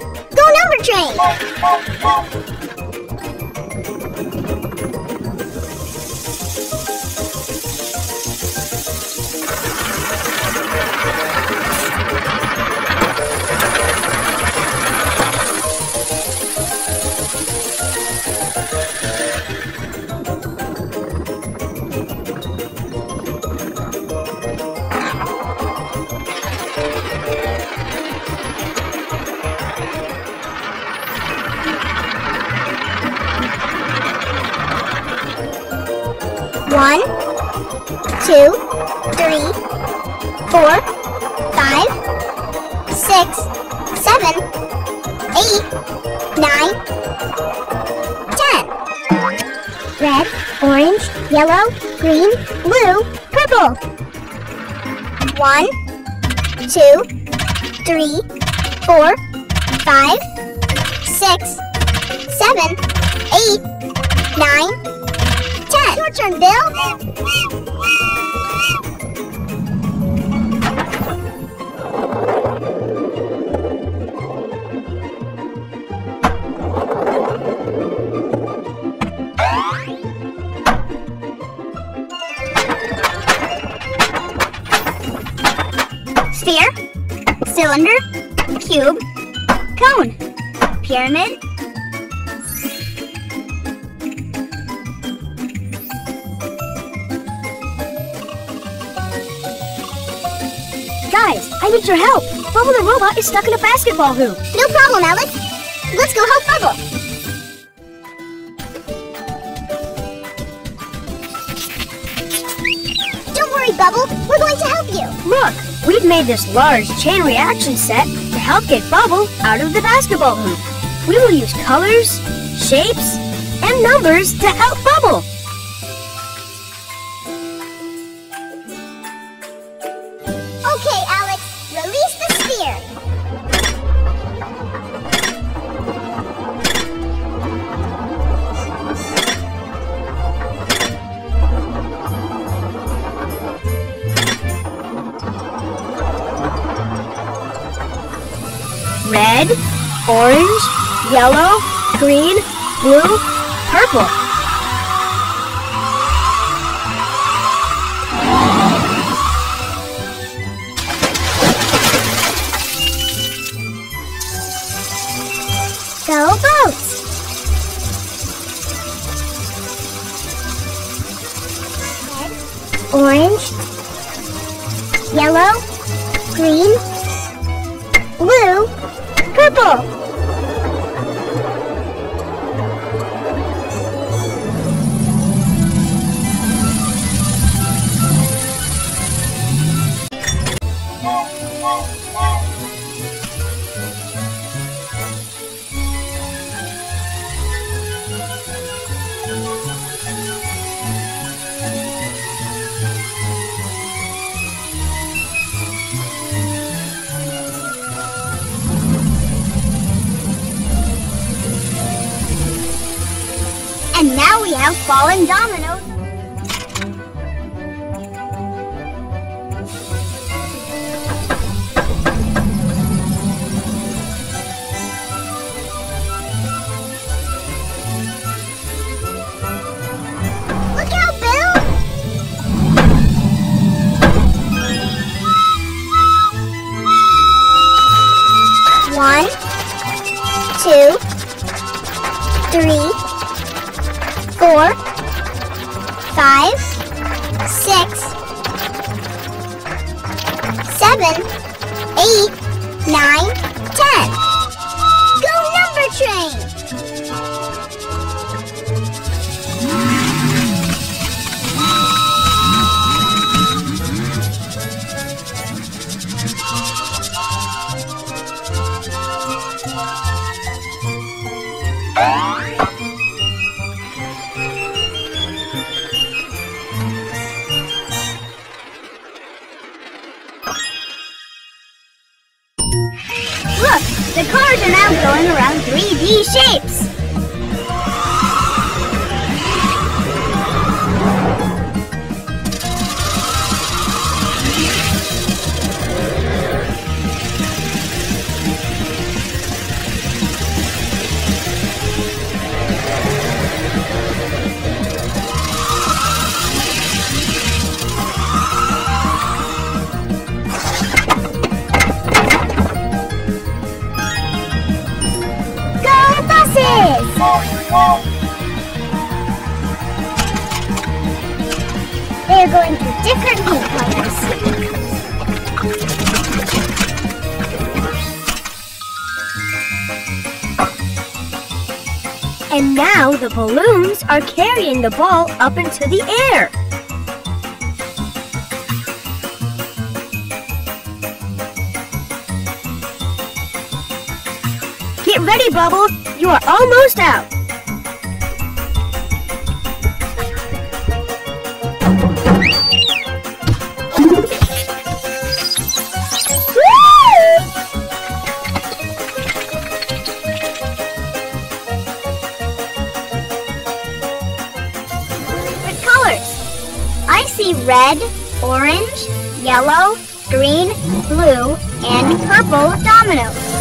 Go number train! Two, three, four, five, six, seven, eight, nine, ten. Red, orange, yellow, green, blue, purple. One, two, three, four, five, six, seven, eight, nine, ten. Your turn, Bill. Cylinder, cube, cone, pyramid, Guys, I need your help. Bubble the robot is stuck in a basketball hoop. No problem, Alex. Let's go help Bubble. Don't worry, Bubble. We're going to help you. Look, we've made this large chain reaction set to help get Bubble out of the basketball hoop. We will use colors, shapes, and numbers to help Bubble. Red, orange, yellow, green, blue, purple. Go boats. Orange, yellow, green, blue, purple. Have fallen dominoes. Look! One, two, three, four, five, six, seven, eight, nine, ten. Go number train! Are now going around 3D shapes. Going for different. And now the balloons are carrying the ball up into the air. Get ready, Bubble. You are almost out. Red, orange, yellow, green, blue, and purple dominoes.